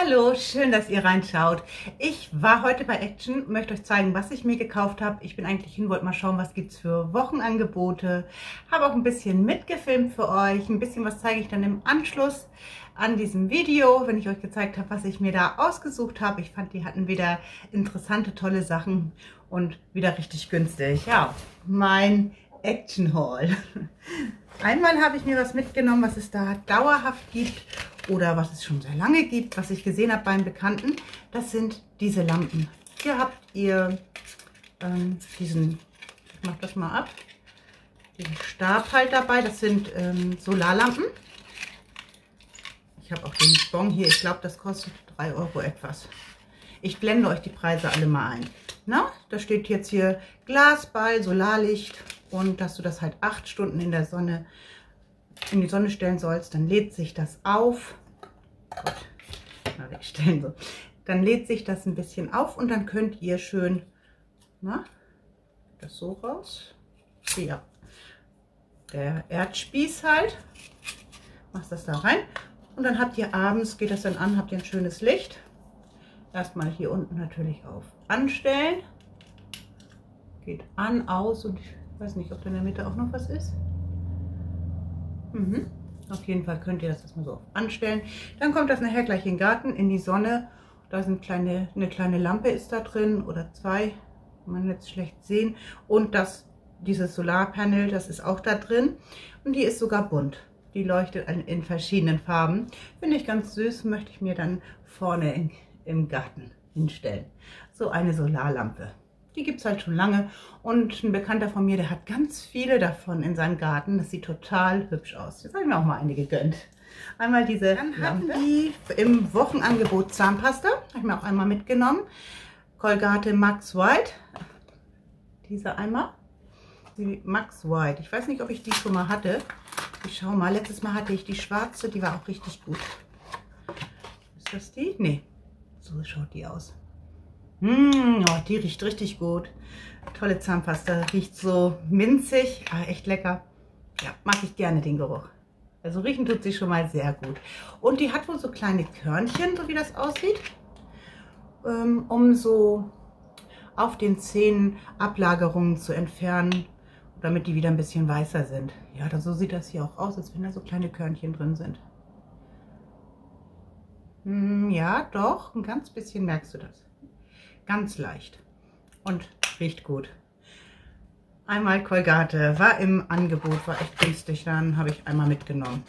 Hallo, schön, dass ihr reinschaut. Ich war heute bei Action, möchte euch zeigen, was ich mir gekauft habe. Ich bin eigentlich hin, wollte mal schauen, was gibt es für Wochenangebote. Habe auch ein bisschen mitgefilmt für euch. Ein bisschen was zeige ich dann im Anschluss an diesem Video, wenn ich euch gezeigt habe, was ich mir da ausgesucht habe. Ich fand, die hatten wieder interessante, tolle Sachen und wieder richtig günstig. Ja, mein Action Haul. Einmal habe ich mir was mitgenommen, was es da dauerhaft gibt oder was es schon sehr lange gibt, was ich gesehen habe beim Bekannten. Das sind diese Lampen. Hier habt ihr ähm, diesen, ich mache das mal ab, diesen Stab halt dabei. Das sind ähm, Solarlampen. Ich habe auch den Bon hier. Ich glaube, das kostet 3 Euro etwas. Ich blende euch die Preise alle mal ein. Na, da steht jetzt hier Glasball, Solarlicht und dass du das halt acht Stunden in der Sonne in die Sonne stellen sollst, dann lädt sich das auf. Gott, mal wegstellen so. Dann lädt sich das ein bisschen auf und dann könnt ihr schön, na, das so raus. Hier, der Erdspieß halt. Machst das da rein und dann habt ihr abends, geht das dann an, habt ihr ein schönes Licht. Erstmal hier unten natürlich auf Anstellen. Geht an, aus und ich weiß nicht, ob da in der Mitte auch noch was ist. Mhm. Auf jeden Fall könnt ihr das erstmal so anstellen. Dann kommt das nachher gleich in den Garten, in die Sonne. Da sind kleine, eine kleine Lampe ist da drin oder zwei. Man jetzt schlecht sehen. Und das, dieses Solarpanel, das ist auch da drin. Und die ist sogar bunt. Die leuchtet in verschiedenen Farben. Finde ich ganz süß, möchte ich mir dann vorne in, im Garten hinstellen. So eine Solarlampe. Die gibt es halt schon lange und ein Bekannter von mir, der hat ganz viele davon in seinem Garten. Das sieht total hübsch aus. Jetzt habe ich mir auch mal eine gegönnt. Einmal diese Dann hatten die im Wochenangebot Zahnpasta. Habe ich mir auch einmal mitgenommen. Colgate Max White. Diese einmal. Die Max White. Ich weiß nicht, ob ich die schon mal hatte. Ich schau mal. Letztes Mal hatte ich die schwarze. Die war auch richtig gut. Ist das die? Nee. So schaut die aus. Mmh, oh, die riecht richtig gut. Tolle Zahnpasta. Riecht so minzig. Ah, echt lecker. Ja, mag ich gerne den Geruch. Also riechen tut sie schon mal sehr gut. Und die hat wohl so kleine Körnchen, so wie das aussieht. Ähm, um so auf den Zähnen Ablagerungen zu entfernen, damit die wieder ein bisschen weißer sind. Ja, so sieht das hier auch aus, als wenn da so kleine Körnchen drin sind. Hm, ja, doch, ein ganz bisschen merkst du das. Ganz leicht und riecht gut. Einmal Colgate, war im Angebot, war echt günstig, dann habe ich einmal mitgenommen.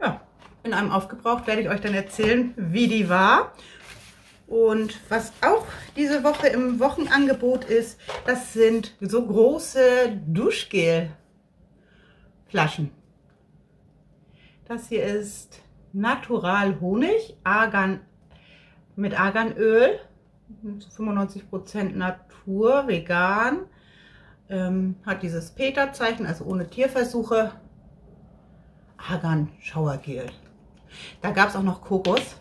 Ja, in einem aufgebraucht werde ich euch dann erzählen, wie die war. Und was auch diese Woche im Wochenangebot ist, das sind so große Duschgel-Flaschen. Das hier ist Natural Honig, Argan mit Arganöl, zu 95% Natur, vegan. Ähm, hat dieses Peter-Zeichen, also ohne Tierversuche. Argan Schauergel. Da gab es auch noch Kokos.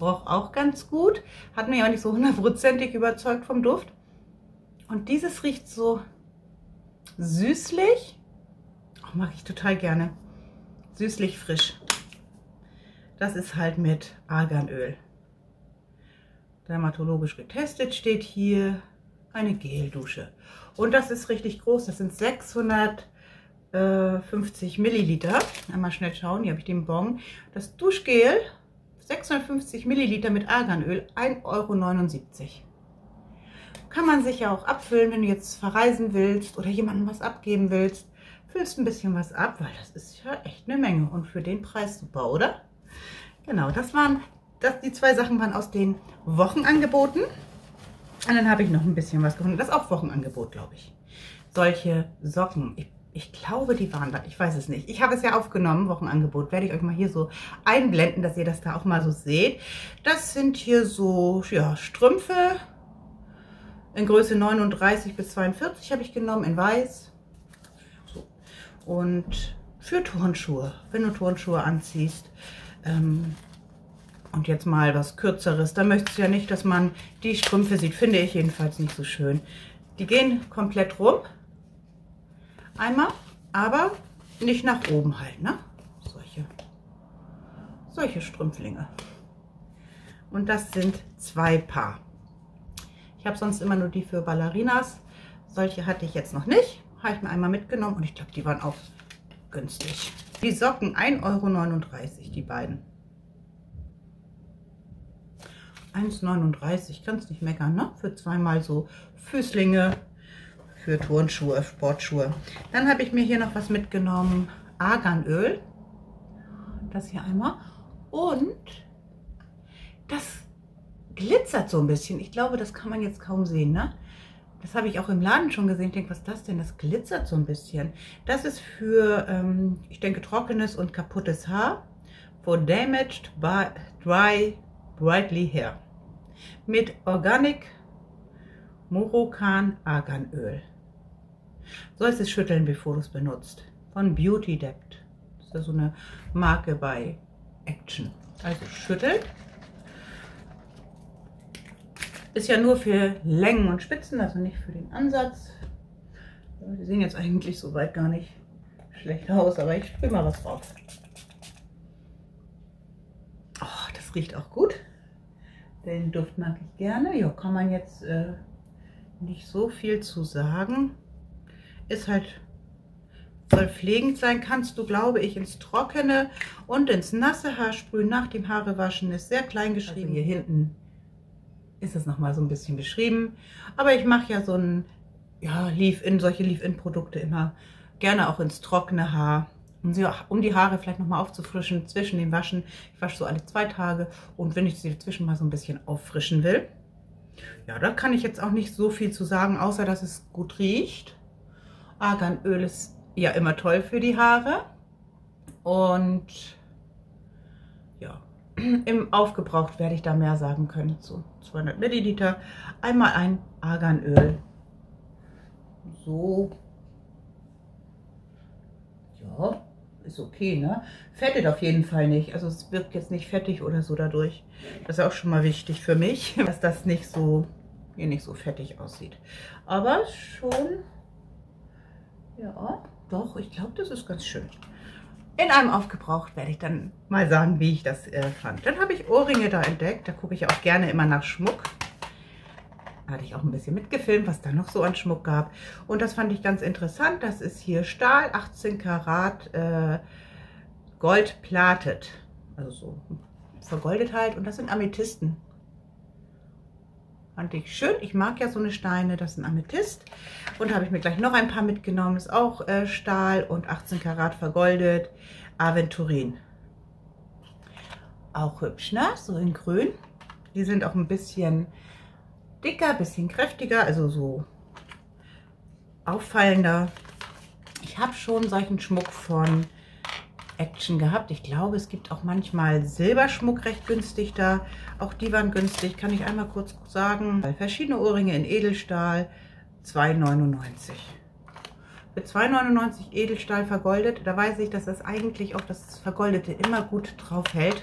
Roch auch ganz gut. Hat mich auch nicht so hundertprozentig überzeugt vom Duft. Und dieses riecht so süßlich. Oh, mag ich total gerne. Süßlich frisch. Das ist halt mit Arganöl dermatologisch getestet steht hier eine Geldusche. Und das ist richtig groß, das sind 650 Milliliter. Einmal schnell schauen, hier habe ich den Bon. Das Duschgel, 650 Milliliter mit Arganöl, 1,79 Euro. Kann man sich ja auch abfüllen, wenn du jetzt verreisen willst oder jemandem was abgeben willst. Füllst ein bisschen was ab, weil das ist ja echt eine Menge. Und für den Preis super, oder? Genau, das waren das, die zwei Sachen waren aus den Wochenangeboten. Und dann habe ich noch ein bisschen was gefunden. Das ist auch Wochenangebot, glaube ich. Solche Socken. Ich, ich, glaube, die waren da. Ich weiß es nicht. Ich habe es ja aufgenommen, Wochenangebot. Werde ich euch mal hier so einblenden, dass ihr das da auch mal so seht. Das sind hier so ja, Strümpfe. In Größe 39 bis 42 habe ich genommen, in weiß. Und für Turnschuhe, wenn du Turnschuhe anziehst. Ähm, und jetzt mal was Kürzeres. Da möchtest du ja nicht, dass man die Strümpfe sieht. Finde ich jedenfalls nicht so schön. Die gehen komplett rum. Einmal, aber nicht nach oben halt, ne? Solche, solche Strümpflinge. Und das sind zwei Paar. Ich habe sonst immer nur die für Ballerinas. Solche hatte ich jetzt noch nicht. Habe ich mir einmal mitgenommen und ich glaube, die waren auch günstig. Die Socken 1,39 Euro, die beiden. 1,39, kannst nicht meckern, ne? Für zweimal so Füßlinge, für Turnschuhe, Sportschuhe. Dann habe ich mir hier noch was mitgenommen, Arganöl. Das hier einmal. Und das glitzert so ein bisschen. Ich glaube, das kann man jetzt kaum sehen, ne? Das habe ich auch im Laden schon gesehen. Ich denke, was ist das denn? Das glitzert so ein bisschen. Das ist für, ähm, ich denke, trockenes und kaputtes Haar. For damaged by dry brightly hair. Mit Organic Morokan Arganöl. Sollst es schütteln, bevor du es benutzt. Von Beauty Dept. Das ist ja so eine Marke bei Action. Also schütteln. Ist ja nur für Längen und Spitzen, also nicht für den Ansatz. Die sehen jetzt eigentlich soweit gar nicht schlecht aus, aber ich sprühe mal was drauf. Oh, das riecht auch gut. Den Duft mag ich gerne. Ja, kann man jetzt äh, nicht so viel zu sagen. Ist halt, soll pflegend sein. Kannst du, glaube ich, ins Trockene und ins nasse Haar sprühen. Nach dem Haarewaschen ist sehr klein geschrieben. Also hier hinten ist es nochmal so ein bisschen beschrieben. Aber ich mache ja so ein, ja, Leave-In, solche Leave-In-Produkte immer gerne auch ins trockene Haar. Um, sie, um die Haare vielleicht nochmal aufzufrischen zwischen den Waschen. Ich wasche so alle zwei Tage und wenn ich sie dazwischen mal so ein bisschen auffrischen will. Ja, da kann ich jetzt auch nicht so viel zu sagen, außer dass es gut riecht. Arganöl ist ja immer toll für die Haare. Und ja, im Aufgebraucht werde ich da mehr sagen können. So 200 Milliliter. Einmal ein Arganöl. So. Ja, ist okay, ne? Fettet auf jeden Fall nicht. Also es wirkt jetzt nicht fettig oder so dadurch. Das ist auch schon mal wichtig für mich, dass das nicht so, hier nicht so fettig aussieht. Aber schon, ja, doch, ich glaube, das ist ganz schön in einem aufgebraucht, werde ich dann mal sagen, wie ich das äh, fand. Dann habe ich Ohrringe da entdeckt. Da gucke ich auch gerne immer nach Schmuck. Hatte ich auch ein bisschen mitgefilmt, was da noch so an Schmuck gab. Und das fand ich ganz interessant. Das ist hier Stahl, 18 Karat, äh, Gold. Also so vergoldet halt. Und das sind Amethysten. Fand ich schön. Ich mag ja so eine Steine. Das ist ein Amethyst. Und habe ich mir gleich noch ein paar mitgenommen. Ist auch äh, Stahl und 18 Karat vergoldet. Aventurin. Auch hübsch, ne? So in grün. Die sind auch ein bisschen dicker, bisschen kräftiger. Also so auffallender. Ich habe schon solchen Schmuck von Action gehabt. Ich glaube, es gibt auch manchmal Silberschmuck recht günstig da. Auch die waren günstig, kann ich einmal kurz sagen. Verschiedene Ohrringe in Edelstahl, 2,99. Für 2,99 Edelstahl vergoldet. Da weiß ich, dass das eigentlich auch das Vergoldete immer gut drauf hält.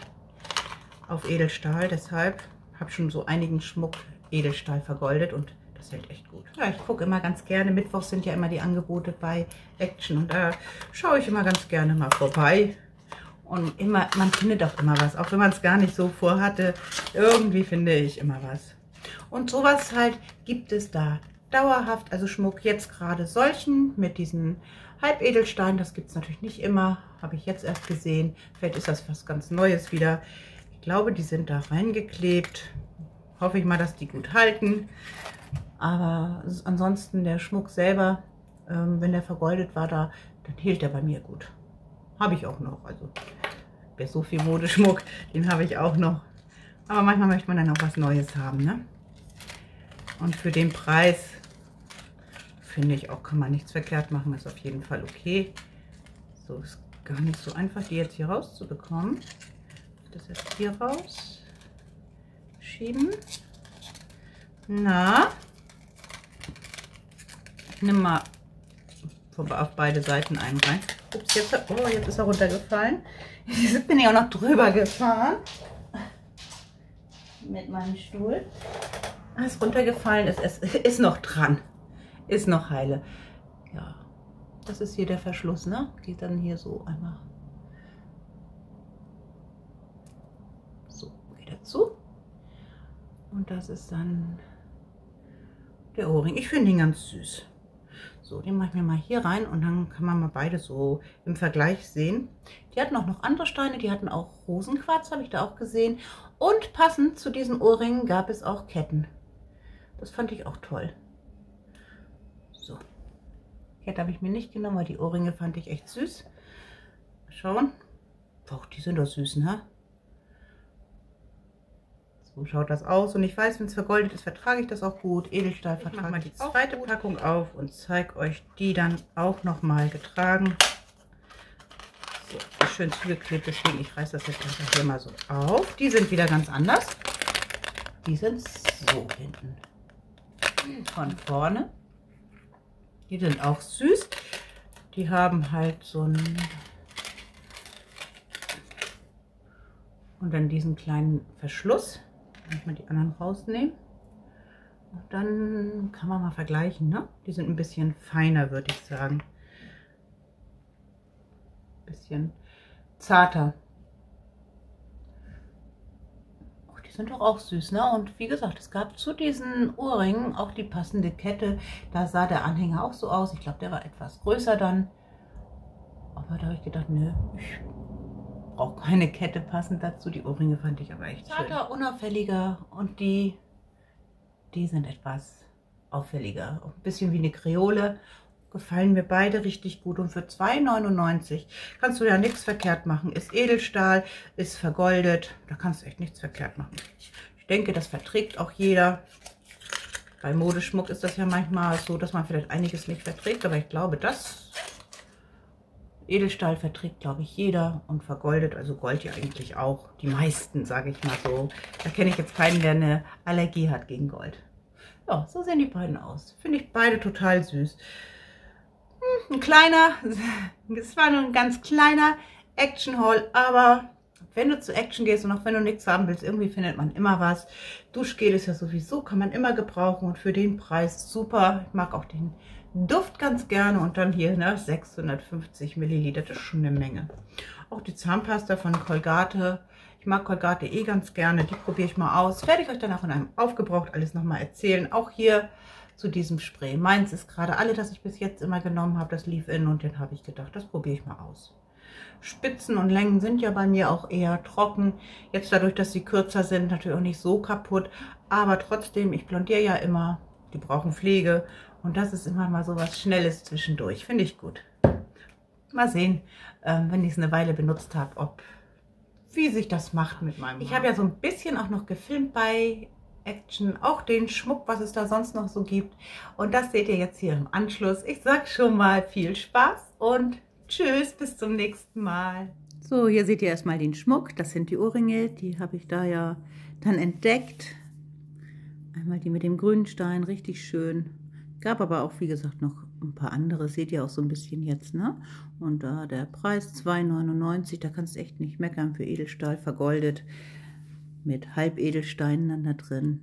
Auf Edelstahl. Deshalb habe ich schon so einigen Schmuck Edelstahl vergoldet und das hält echt gut. Ja, ich gucke immer ganz gerne. Mittwochs sind ja immer die Angebote bei Action. Und da schaue ich immer ganz gerne mal vorbei. Und immer, man findet auch immer was. Auch wenn man es gar nicht so vorhatte. Irgendwie finde ich immer was. Und sowas halt gibt es da dauerhaft. Also Schmuck jetzt gerade solchen mit diesen Halbedelsteinen. Das gibt es natürlich nicht immer. Habe ich jetzt erst gesehen. Vielleicht ist das was ganz Neues wieder. Ich glaube, die sind da reingeklebt. Hoffe ich mal, dass die gut halten. Aber ansonsten der Schmuck selber, ähm, wenn der vergoldet war, da, dann hielt er bei mir gut. Habe ich auch noch. Also wer so viel Modeschmuck, den habe ich auch noch. Aber manchmal möchte man dann auch was Neues haben. Ne? Und für den Preis finde ich auch, kann man nichts verkehrt machen. Ist auf jeden Fall okay. So ist gar nicht so einfach, die jetzt hier rauszubekommen. Das jetzt hier raus schieben. Na, nimm mal auf beide Seiten einen rein. Ups, jetzt, oh, jetzt ist er runtergefallen. Jetzt bin ich auch noch drüber gefahren. Mit meinem Stuhl. Ah, ist runtergefallen, ist, ist, ist noch dran. Ist noch heile. Ja, das ist hier der Verschluss, ne? Geht dann hier so einmal. wieder zu. Und das ist dann der Ohrring. Ich finde ihn ganz süß. So, den mache ich mir mal hier rein und dann kann man mal beide so im Vergleich sehen. Die hatten auch noch andere Steine, die hatten auch Rosenquarz, habe ich da auch gesehen. Und passend zu diesen Ohrringen gab es auch Ketten. Das fand ich auch toll. So, Kette habe ich mir nicht genommen, weil die Ohrringe fand ich echt süß. Mal schauen. Doch, die sind doch süß, ne? So schaut das aus. Und ich weiß, wenn es vergoldet ist, vertrage ich das auch gut. Edelstahl vertrage ich mal die zweite Packung auf und zeige euch die dann auch nochmal getragen. So, schön zugeklebt, deswegen ich reiße das jetzt einfach hier mal so auf. Die sind wieder ganz anders. Die sind so hinten. Von vorne. Die sind auch süß. Die haben halt so ein und dann diesen kleinen Verschluss mal die anderen rausnehmen. Und dann kann man mal vergleichen. Ne? Die sind ein bisschen feiner, würde ich sagen. Bisschen zarter. Die sind doch auch süß, ne? Und wie gesagt, es gab zu diesen Ohrringen auch die passende Kette. Da sah der Anhänger auch so aus. Ich glaube, der war etwas größer dann. Aber da habe ich gedacht, nö, ich brauche keine Kette passend dazu. Die Ohrringe fand ich aber echt schön. Zarter, unauffälliger und die, die sind etwas auffälliger. Ein bisschen wie eine Kreole. Gefallen mir beide richtig gut. Und für 2,99 kannst du ja nichts verkehrt machen. Ist Edelstahl, ist vergoldet. Da kannst du echt nichts verkehrt machen. Ich denke, das verträgt auch jeder. Bei Modeschmuck ist das ja manchmal so, dass man vielleicht einiges nicht verträgt. Aber ich glaube, das Edelstahl verträgt, glaube ich, jeder und vergoldet, also Gold ja eigentlich auch. Die meisten, sage ich mal so. Da kenne ich jetzt keinen, der eine Allergie hat gegen Gold. Ja, so sehen die beiden aus. Finde ich beide total süß. Hm, ein kleiner, es war nur ein ganz kleiner Action Haul, aber wenn du zu Action gehst und auch wenn du nichts haben willst, irgendwie findet man immer was. Duschgel ist ja sowieso, kann man immer gebrauchen und für den Preis super. Ich mag auch den Duft ganz gerne und dann hier ne, 650 Milliliter, das ist schon eine Menge. Auch die Zahnpasta von Colgate. Ich mag Colgate eh ganz gerne, die probiere ich mal aus. Werde ich euch dann auch in einem Aufgebraucht alles nochmal erzählen. Auch hier zu diesem Spray. Meins ist gerade alle, das ich bis jetzt immer genommen habe, das lief in und den habe ich gedacht, das probiere ich mal aus. Spitzen und Längen sind ja bei mir auch eher trocken. Jetzt dadurch, dass sie kürzer sind, natürlich auch nicht so kaputt. Aber trotzdem, ich blondiere ja immer. Die brauchen Pflege. Und das ist immer mal so was Schnelles zwischendurch. Finde ich gut. Mal sehen, ähm, wenn ich es eine Weile benutzt habe, ob wie sich das macht mit meinem Ich habe ja so ein bisschen auch noch gefilmt bei Action, auch den Schmuck, was es da sonst noch so gibt. Und das seht ihr jetzt hier im Anschluss. Ich sage schon mal viel Spaß und tschüss, bis zum nächsten Mal. So, hier seht ihr erstmal den Schmuck. Das sind die Ohrringe, die habe ich da ja dann entdeckt. Einmal die mit dem grünen Stein, richtig schön. Gab aber auch, wie gesagt, noch ein paar andere. Seht ihr auch so ein bisschen jetzt, ne? Und da der Preis 2,99, da kannst du echt nicht meckern für Edelstahl, vergoldet. Mit Halbedelsteinen dann da drin.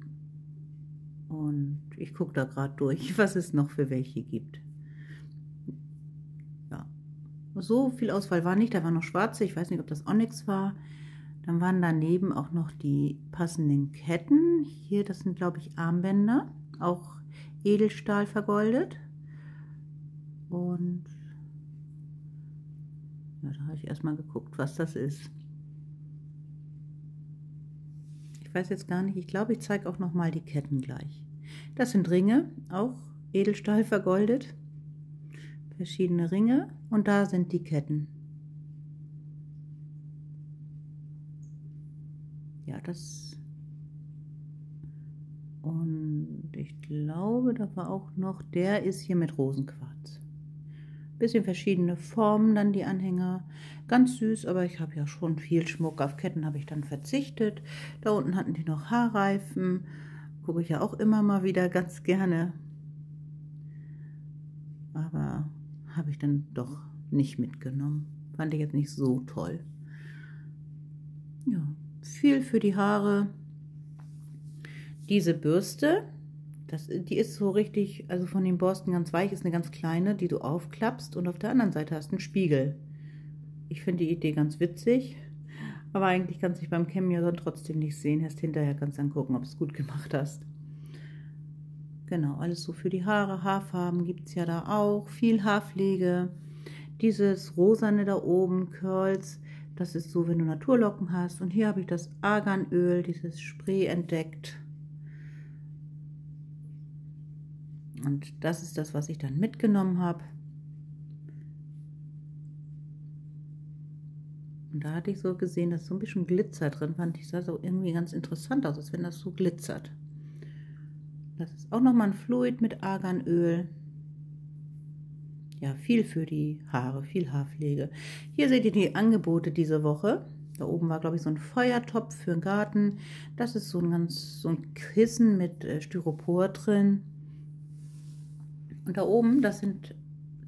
Und ich gucke da gerade durch, was es noch für welche gibt. Ja, so viel Auswahl war nicht. Da war noch schwarze, ich weiß nicht, ob das Onyx war. Dann waren daneben auch noch die passenden Ketten. Hier, das sind, glaube ich, Armbänder. Auch Edelstahl vergoldet. Und ja, da habe ich erstmal geguckt, was das ist. Ich weiß jetzt gar nicht, ich glaube, ich zeige auch noch mal die Ketten gleich. Das sind Ringe, auch Edelstahl vergoldet. Verschiedene Ringe und da sind die Ketten. Ja, das und ich glaube, da war auch noch, der ist hier mit Rosenquarz. Bisschen verschiedene Formen, dann die Anhänger. Ganz süß, aber ich habe ja schon viel Schmuck. Auf Ketten habe ich dann verzichtet. Da unten hatten die noch Haarreifen. Gucke ich ja auch immer mal wieder ganz gerne. Aber habe ich dann doch nicht mitgenommen. Fand ich jetzt nicht so toll. Ja, viel für die Haare diese Bürste, das, die ist so richtig, also von den Borsten ganz weich, ist eine ganz kleine, die du aufklappst und auf der anderen Seite hast einen Spiegel. Ich finde die Idee ganz witzig, Aber eigentlich kannst du dich beim Kämmen ja trotzdem nicht sehen. Erst hinterher kannst du dann gucken, ob du es gut gemacht hast. Genau, alles so für die Haare. Haarfarben gibt es ja da auch. Viel Haarpflege. Dieses rosane da oben, Curls, das ist so, wenn du Naturlocken hast. Und hier habe ich das Arganöl, dieses Spray entdeckt. Und das ist das, was ich dann mitgenommen habe. Und da hatte ich so gesehen, dass so ein bisschen Glitzer drin fand. Ich sah so irgendwie ganz interessant aus, als wenn das so glitzert. Das ist auch nochmal ein Fluid mit Arganöl. Ja, viel für die Haare, viel Haarpflege. Hier seht ihr die Angebote diese Woche. Da oben war, glaube ich, so ein Feuertopf für den Garten. Das ist so ein ganz so ein Kissen mit äh, Styropor drin. Und da oben, das sind,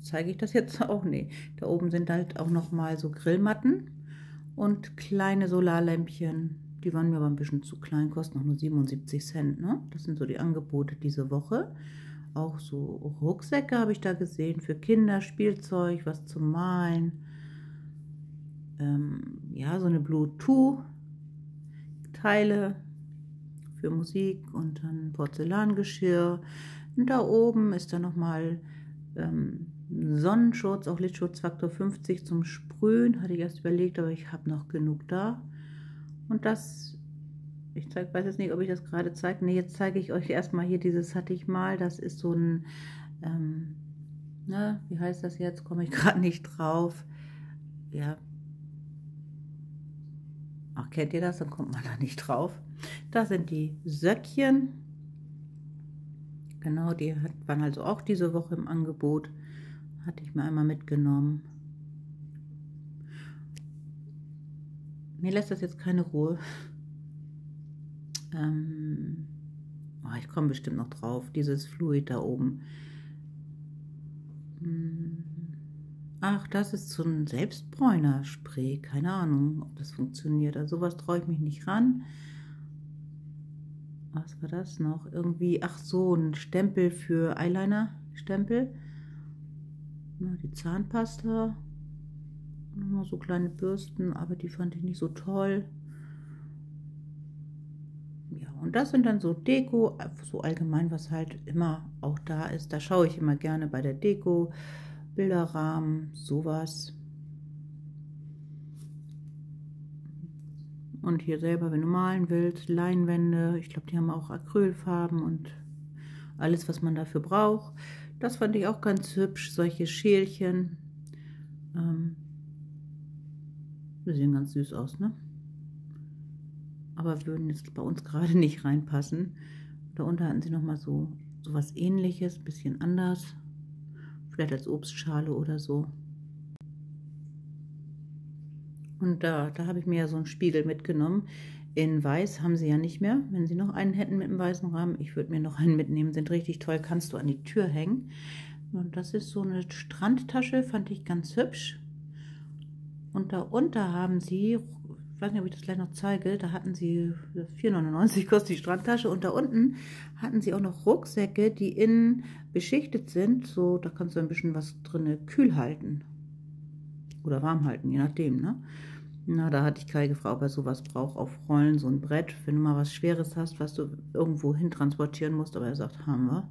zeige ich das jetzt auch? Nee, da oben sind halt auch nochmal so Grillmatten und kleine Solarlämpchen. Die waren mir aber ein bisschen zu klein, kosten auch nur 77 Cent. Ne? Das sind so die Angebote diese Woche. Auch so Rucksäcke habe ich da gesehen für Kinder, Spielzeug, was zum Malen. Ähm, ja, so eine Bluetooth-Teile für Musik und dann Porzellangeschirr. Und da oben ist dann nochmal ähm, Sonnenschutz, auch Lichtschutzfaktor 50 zum Sprühen. Hatte ich erst überlegt, aber ich habe noch genug da. Und das, ich zeig, weiß jetzt nicht, ob ich das gerade zeige. Ne, jetzt zeige ich euch erstmal hier dieses hatte ich mal. Das ist so ein, ähm, na, wie heißt das jetzt? Komme ich gerade nicht drauf. Ja. Ach, kennt ihr das? Dann kommt man da nicht drauf. Das sind die Söckchen. Genau, die waren also auch diese Woche im Angebot. Hatte ich mir einmal mitgenommen. Mir lässt das jetzt keine Ruhe. Ähm, oh, ich komme bestimmt noch drauf. Dieses Fluid da oben. Hm. Ach, das ist so ein Selbstbräuner-Spray. Keine Ahnung, ob das funktioniert. Also sowas traue ich mich nicht ran. Was war das noch? Irgendwie, ach so, ein Stempel für Eyeliner-Stempel. Die Zahnpasta. Nochmal so kleine Bürsten, aber die fand ich nicht so toll. Ja, und das sind dann so Deko, so allgemein, was halt immer auch da ist. Da schaue ich immer gerne bei der Deko, Bilderrahmen, sowas. Und hier selber, wenn du malen willst, Leinwände. Ich glaube, die haben auch Acrylfarben und alles, was man dafür braucht. Das fand ich auch ganz hübsch, solche Schälchen. Ähm, die sehen ganz süß aus, ne? Aber würden jetzt bei uns gerade nicht reinpassen. Darunter hatten sie nochmal so, so was ähnliches, bisschen anders. Vielleicht als Obstschale oder so. Und da, da habe ich mir ja so einen Spiegel mitgenommen. In weiß haben sie ja nicht mehr. Wenn sie noch einen hätten mit einem weißen Rahmen, ich würde mir noch einen mitnehmen. Sind richtig toll, kannst du an die Tür hängen. Und das ist so eine Strandtasche, fand ich ganz hübsch. Und darunter haben sie, ich weiß nicht, ob ich das gleich noch zeige, da hatten sie 4,99 kostet die Strandtasche. Und da unten hatten sie auch noch Rucksäcke, die innen beschichtet sind. So, da kannst du ein bisschen was drin kühl halten. Oder warm halten, je nachdem, ne? Na, da hatte ich Kai gefragt, ob er sowas braucht auf Rollen, so ein Brett, wenn du mal was Schweres hast, was du irgendwo hin transportieren musst. Aber er sagt, haben wir.